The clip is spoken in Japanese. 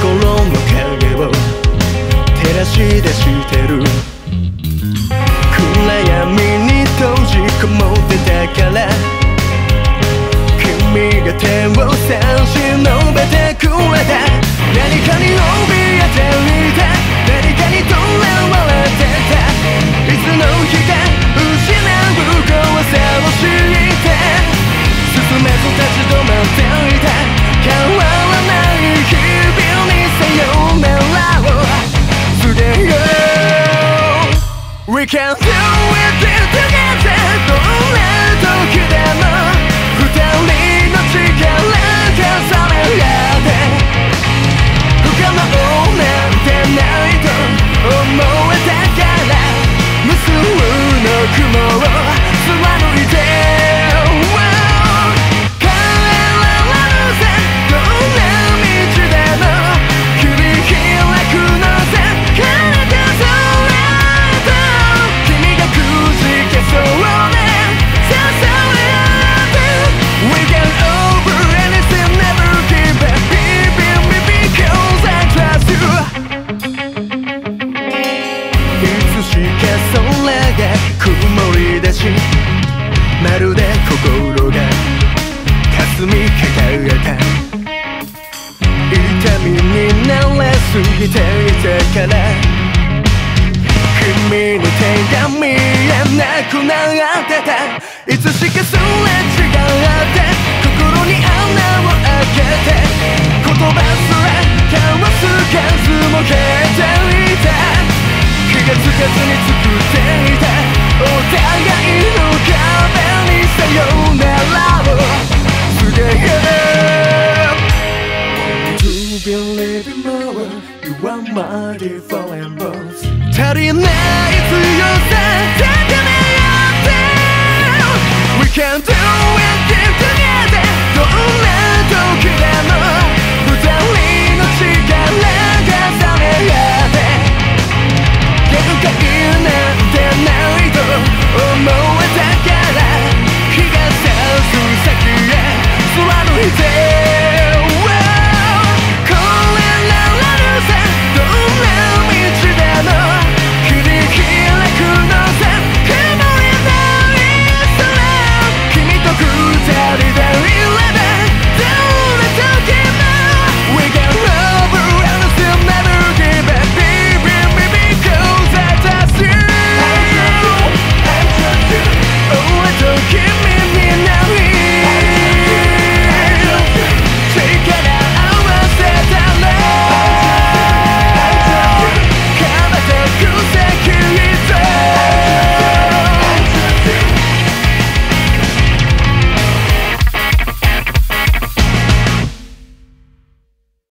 心の影を照らし出してる。暗闇に閉じこもってたから。君が手を差し伸べてくれた。何かに怯えていた。何かにとらわれ We can do it. まるで心が霞み輝いた痛みに慣れすぎていたから君の手が見えなくなってた。いつしかすれ違 are wonderful and both.